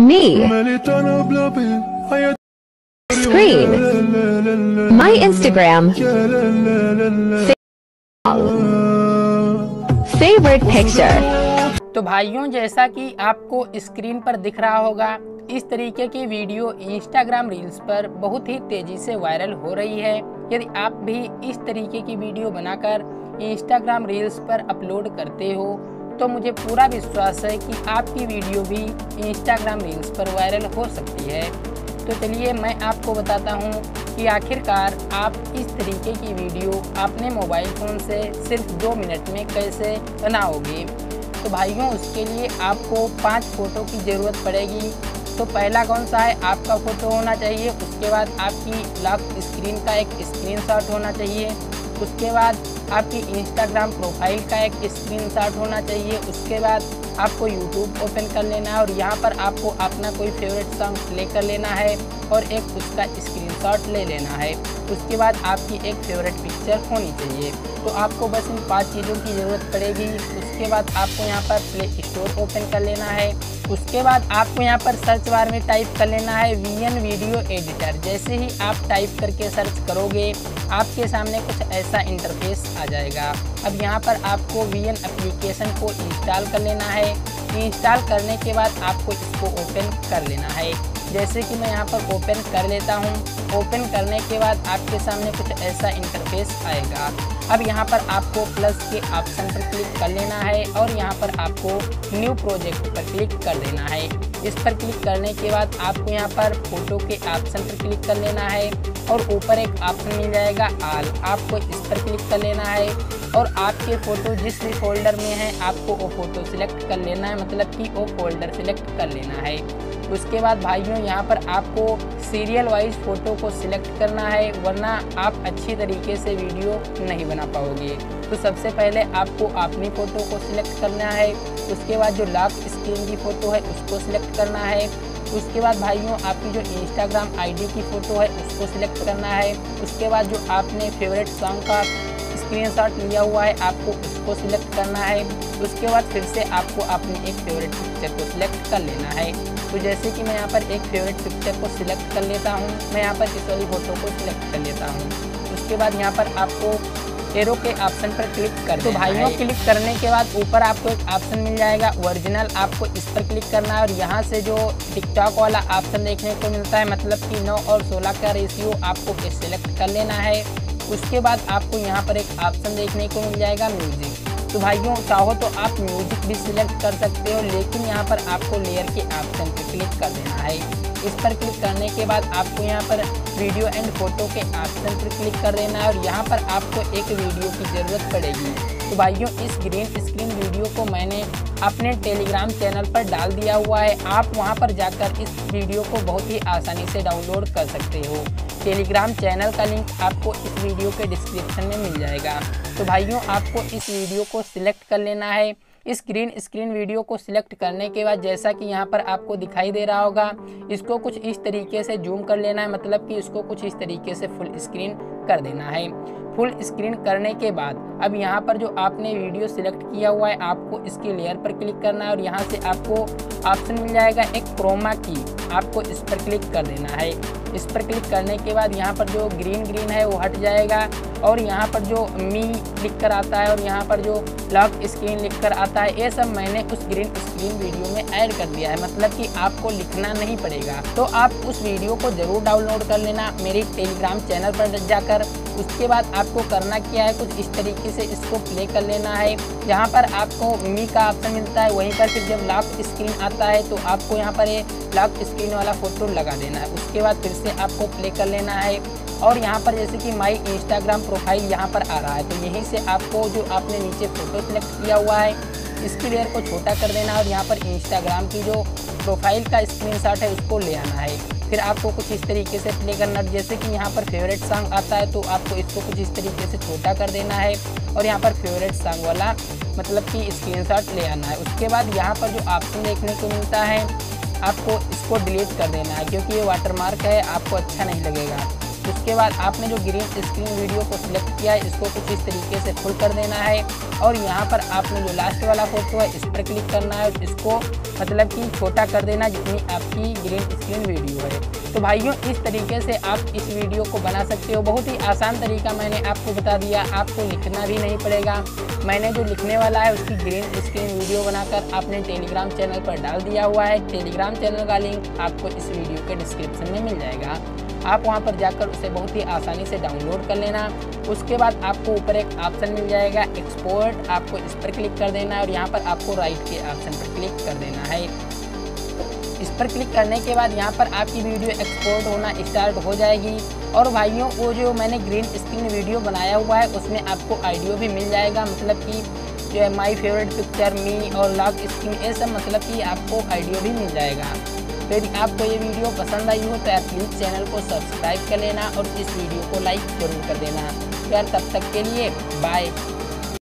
Me. Screen. My Instagram. Favorite picture. तो भाइयों, जैसा कि आपको स्क्रीन पर दिख रहा होगा, इस तरीके की वीडियो इंस्टाग्राम रील्स पर बहुत ही तेज़ी से वायरल हो रही है यदि आप भी इस तरीके की वीडियो बनाकर इंस्टाग्राम रील्स पर अपलोड करते हो तो मुझे पूरा विश्वास है कि आपकी वीडियो भी इंस्टाग्राम रील्स पर वायरल हो सकती है। तो चलिए मैं आपको बताता हूँ कि आखिरकार आप इस तरीके की वीडियो अपने मोबाइल फ़ोन से सिर्फ़ दो मिनट में कैसे बनाओगे? तो भाइयों, उसके लिए आपको पाँच फ़ोटो की ज़रूरत पड़ेगी। तो पहला कौन सा है? आपका फ़ोटो होना चाहिए। उसके बाद आपकी लॉक स्क्रीन का एक स्क्रीनशॉट होना चाहिए। उसके बाद आपकी इंस्टाग्राम प्रोफ़ाइल का एक स्क्रीनशॉट होना चाहिए। उसके बाद आपको यूट्यूब ओपन कर लेना है और यहाँ पर आपको अपना कोई फेवरेट सॉन्ग प्ले कर लेना है और एक उसका स्क्रीनशॉट ले लेना है। उसके बाद आपकी एक फेवरेट पिक्चर होनी चाहिए। तो आपको बस इन पाँच चीज़ों की ज़रूरत पड़ेगी। उसके बाद आपको यहाँ पर प्ले स्टोर ओपन कर लेना है। उसके बाद आपको यहाँ पर सर्च बार में टाइप कर लेना है वी एन वीडियो एडिटर जैसे ही आप टाइप करके सर्च करोगे, आपके सामने कुछ ऐसा इंटरफेस आ जाएगा। अब यहाँ पर आपको वी एन एप्लीकेशन को इंस्टॉल कर लेना है। इंस्टॉल करने के बाद आपको इसको ओपन कर लेना है। जैसे कि मैं यहाँ पर ओपन कर लेता हूँ। ओपन करने के बाद आपके सामने कुछ ऐसा इंटरफेस आएगा। अब यहाँ पर आपको प्लस के ऑप्शन पर क्लिक कर लेना है और यहाँ पर आपको न्यू प्रोजेक्ट पर क्लिक कर देना है। इस पर क्लिक करने के बाद आपको यहाँ पर फ़ोटो के ऑप्शन पर क्लिक कर लेना है और ऊपर एक ऑप्शन मिल जाएगा आल आपको इस पर क्लिक कर लेना है और आपके फ़ोटो जिस भी फोल्डर में है, आपको वो फ़ोटो सिलेक्ट कर लेना है मतलब कि वो फोल्डर सिलेक्ट कर लेना है। उसके बाद भाइयों, यहाँ पर आपको सीरियल वाइज फ़ोटो को सिलेक्ट करना है, वरना आप अच्छी तरीके से वीडियो नहीं बना पाओगे। तो सबसे पहले आपको अपनी फ़ोटो को सिलेक्ट करना है। उसके बाद जो लॉक स्क्रीन की फ़ोटो है, उसको सिलेक्ट करना है। उसके बाद भाइयों, आपकी जो इंस्टाग्राम आईडी की फ़ोटो है, उसको सिलेक्ट करना है। उसके बाद जो आपने फेवरेट सॉन्ग का स्क्रीनशॉट लिया हुआ है, आपको उसको सिलेक्ट करना है। उसके बाद फिर से आपको अपनी एक फेवरेट पिक्चर को सिलेक्ट कर लेना है। तो जैसे कि मैं यहाँ पर एक फेवरेट पिक्चर को सिलेक्ट कर लेता हूँ। मैं यहाँ पर इस वाली फ़ोटो को सिलेक्ट कर लेता हूँ। उसके बाद यहाँ पर आपको एरो के ऑप्शन पर क्लिक कर तो भाइयों क्लिक करने के बाद ऊपर आपको एक ऑप्शन मिल जाएगा ओरिजिनल आपको इस पर क्लिक करना है और यहाँ से जो टिकटॉक वाला ऑप्शन देखने को मिलता है मतलब कि नौ और 16 का रेशियो आपको सिलेक्ट कर लेना है। उसके बाद आपको यहाँ पर एक ऑप्शन देखने को मिल जाएगा म्यूज़िक तो भाइयों, चाहो तो आप म्यूज़िक भी सिलेक्ट कर सकते हो, लेकिन यहाँ पर आपको लेयर के ऑप्शन पर क्लिक कर देना है। इस पर क्लिक करने के बाद आपको यहाँ पर वीडियो एंड फ़ोटो के ऑप्शन पर क्लिक कर देना है और यहाँ पर आपको एक वीडियो की ज़रूरत पड़ेगी। तो भाइयों, इस ग्रीन स्क्रीन वीडियो को मैंने अपने टेलीग्राम चैनल पर डाल दिया हुआ है। आप वहाँ पर जाकर इस वीडियो को बहुत ही आसानी से डाउनलोड कर सकते हो। टेलीग्राम चैनल का लिंक आपको इस वीडियो के डिस्क्रिप्शन में मिल जाएगा। तो भाइयों, आपको इस वीडियो को सिलेक्ट कर लेना है। इस ग्रीन स्क्रीन वीडियो को सिलेक्ट करने के बाद जैसा कि यहाँ पर आपको दिखाई दे रहा होगा, इसको कुछ इस तरीके से जूम कर लेना है मतलब कि इसको कुछ इस तरीके से फुल स्क्रीन कर देना है। फुल स्क्रीन करने के बाद, अब यहाँ पर जो आपने वीडियो सिलेक्ट किया हुआ है, आपको इसकी लेयर पर क्लिक करना है और यहाँ से आपको ऑप्शन मिल जाएगा एक क्रोमा की आपको इस पर क्लिक कर देना है। इस पर क्लिक करने के बाद यहाँ पर जो ग्रीन ग्रीन है वो हट जाएगा और यहाँ पर जो मी लिख कर आता है और यहाँ पर जो लॉक स्क्रीन लिख कर आता है, ये सब मैंने उस ग्रीन स्क्रीन वीडियो में ऐड कर दिया है। मतलब कि आपको लिखना नहीं पड़ेगा। तो आप उस वीडियो को ज़रूर डाउनलोड कर लेना मेरी टेलीग्राम चैनल पर जाकर। उसके बाद आपको करना क्या है, कुछ इस तरीके से इसको प्ले कर लेना है। जहाँ पर आपको मी का ऑप्शन मिलता है, वहीं पर फिर जब लॉक स्क्रीन आता है तो आपको यहाँ पर ये लॉक स्क्रीन वाला फ़ोटो लगा देना है। उसके बाद फिर से आपको प्ले कर लेना है। और यहाँ पर जैसे कि माई इंस्टाग्राम प्रोफ़ाइल यहाँ पर आ रहा है तो यहीं से आपको जो आपने नीचे फ़ोटो सेलेक्ट किया हुआ है, इसकी लेयर को छोटा कर देना और यहाँ पर इंस्टाग्राम की जो प्रोफ़ाइल का स्क्रीनशॉट है, उसको ले आना है। फिर आपको कुछ इस तरीके से प्ले करना जैसे कि यहाँ पर फेवरेट सॉन्ग आता है तो आपको इसको कुछ इस तरीके से छोटा कर देना है और यहाँ पर फेवरेट सॉन्ग वाला मतलब कि स्क्रीनशॉट ले आना है। उसके बाद यहाँ पर जो ऑप्शन देखने को मिलता है, आपको इसको डिलीट कर देना है क्योंकि ये वाटरमार्क है आपको अच्छा नहीं लगेगा। उसके बाद आपने जो ग्रीन स्क्रीन वीडियो को सिलेक्ट किया है, इसको कुछ इस तरीके से फुल कर देना है। और यहाँ पर आपने जो लास्ट वाला फ़ोटो है, इस पर क्लिक करना है इसको मतलब कि छोटा कर देना जितनी आपकी ग्रीन स्क्रीन वीडियो है। तो भाइयों, इस तरीके से आप इस वीडियो को बना सकते हो। बहुत ही आसान तरीका मैंने आपको बता दिया, आपको लिखना भी नहीं पड़ेगा। मैंने जो लिखने वाला है, उसकी ग्रीन स्क्रीन वीडियो बनाकर आपने टेलीग्राम चैनल पर डाल दिया हुआ है। टेलीग्राम चैनल का लिंक आपको इस वीडियो के डिस्क्रिप्शन में मिल जाएगा। आप वहाँ पर जाकर उसे बहुत ही आसानी से डाउनलोड कर लेना। उसके बाद आपको ऊपर एक ऑप्शन मिल जाएगा एक्सपोर्ट आपको इस पर क्लिक कर देना है और यहाँ पर आपको राइट के ऑप्शन पर क्लिक कर देना है। इस पर क्लिक करने के बाद यहाँ पर आपकी वीडियो एक्सपोर्ट होना स्टार्ट हो जाएगी। और भाइयों, वो जो मैंने ग्रीन स्क्रीन वीडियो बनाया हुआ है, उसमें आपको आइडियो भी मिल जाएगा। मतलब कि जो है माई फेवरेट पिक्चर मी और लॉक स्क्रीन ये सब मतलब कि आपको आइडियो भी मिल जाएगा। यदि आपको ये वीडियो पसंद आई हो तो आप प्लीज़ चैनल को सब्सक्राइब कर लेना और इस वीडियो को लाइक ज़रूर कर देना। यार, तब तक के लिए बाय